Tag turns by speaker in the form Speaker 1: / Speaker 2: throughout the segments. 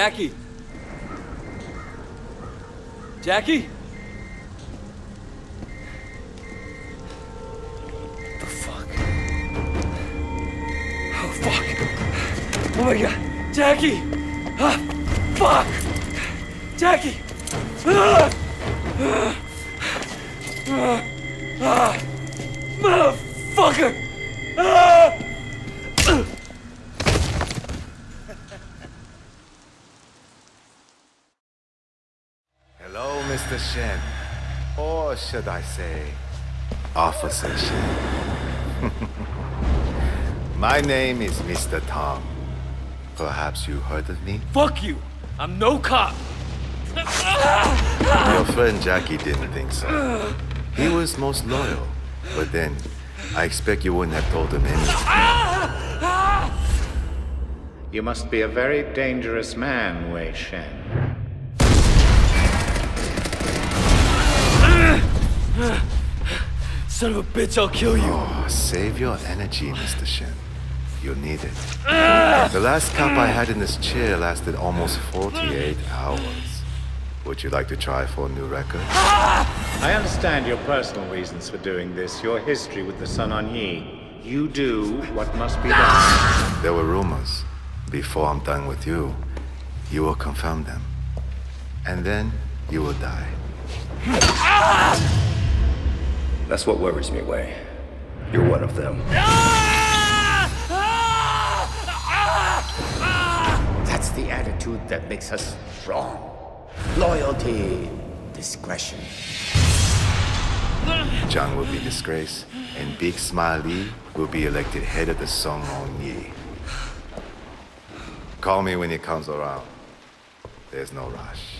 Speaker 1: Jackie? Jackie? The fuck? Oh, fuck. Oh my god. Jackie! Ah, fuck! Jackie! Ah! Ah! Ah! Ah! Motherfucker!
Speaker 2: Hello, Shen. Or should I say, Officer Shen. My name is Mr. Tong. Perhaps you heard of me?
Speaker 1: Fuck you! I'm no cop!
Speaker 2: Your friend Jackie didn't think so. He was most loyal. But then, I expect you wouldn't have told him anything.
Speaker 3: You must be a very dangerous man, Wei Shen.
Speaker 1: Son of a bitch, I'll kill you!
Speaker 2: Oh, save your energy, Mr. Shen. You'll need it. The last cup I had in this chair lasted almost 48 hours. Would you like to try for a new record?
Speaker 3: I understand your personal reasons for doing this, your history with the Sun On Yi. You do what must be done.
Speaker 2: There were rumors. Before I'm done with you, you will confirm them. And then you will die. Ah!
Speaker 4: That's what worries me, Wei. You're one of them.
Speaker 5: That's the attitude that makes us strong. Loyalty, discretion.
Speaker 2: Zhang will be disgraced, and Big Smile Lee will be elected head of the Sun On Yi. Call me when he comes around. There's no rush.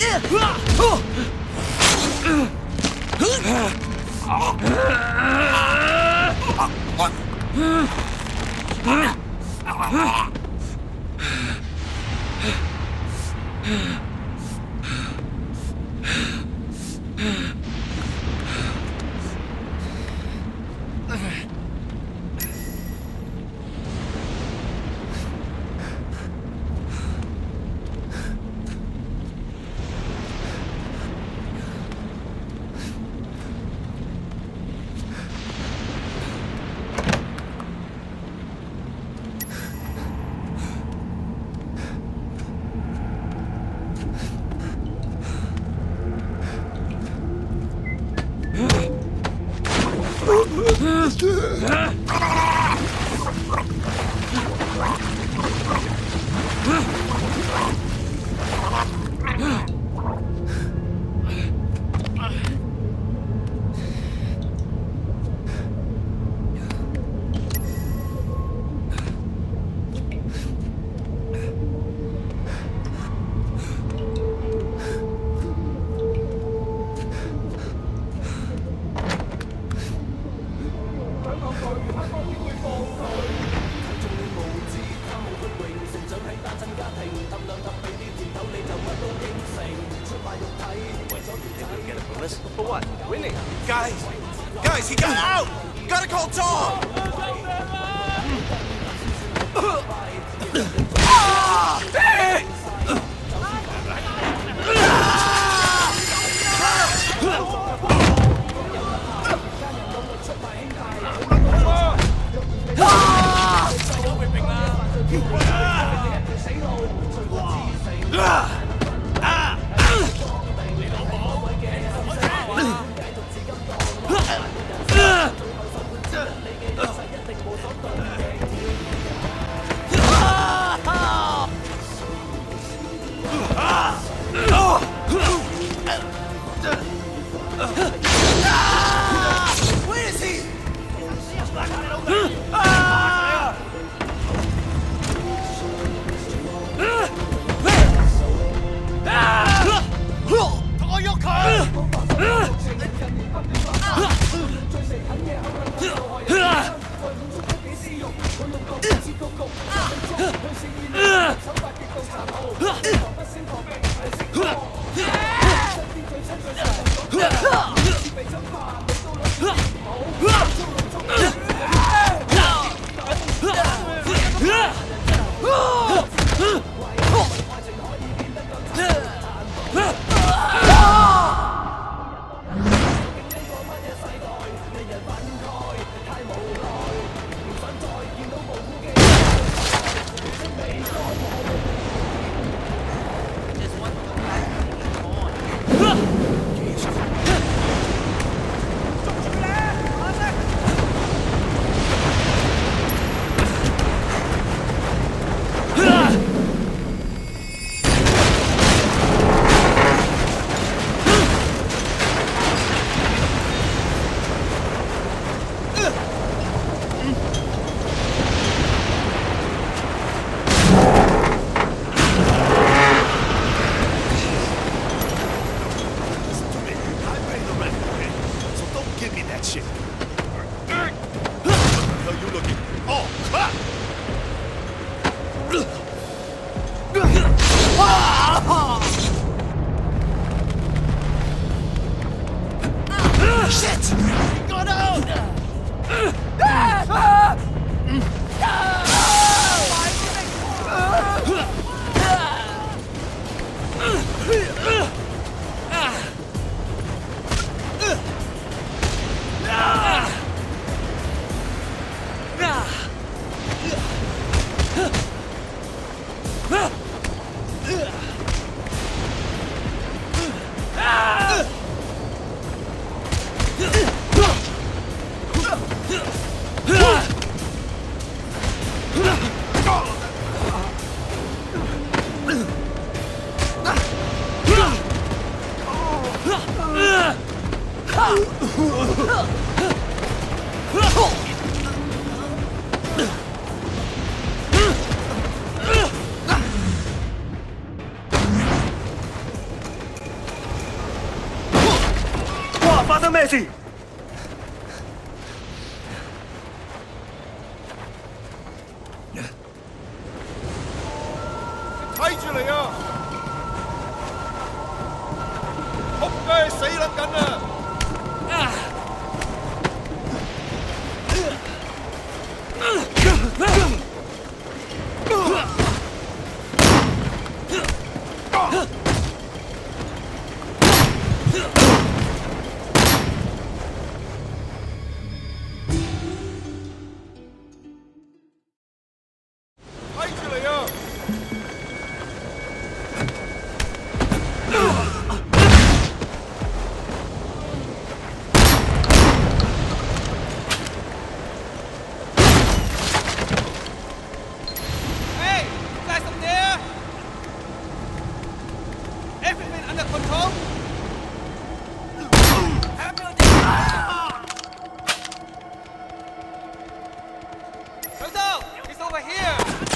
Speaker 1: For
Speaker 2: Hey, Messi. Over here.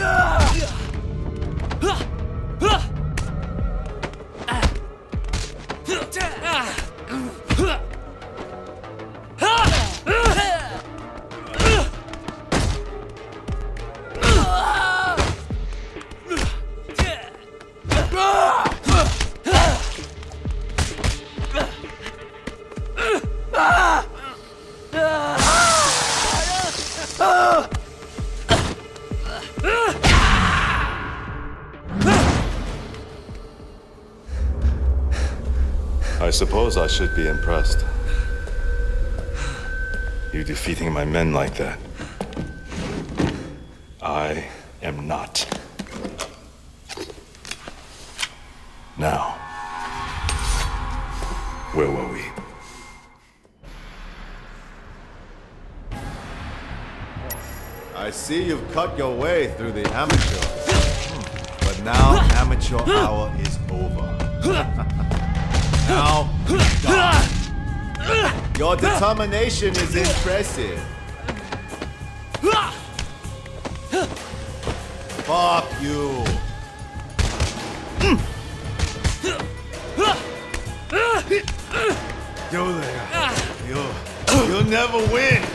Speaker 6: ！I suppose I should be impressed. You defeating my men like that. I am not. Now, where were we?
Speaker 2: I see you've cut your way through the amateur. But now amateur hour is over. now, die. Your determination is impressive. Fuck you. You there. You. You'll never win.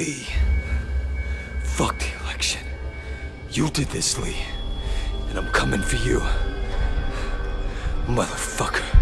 Speaker 1: Lee. Fuck the election. You did this, Lee. And I'm coming for you. Motherfucker.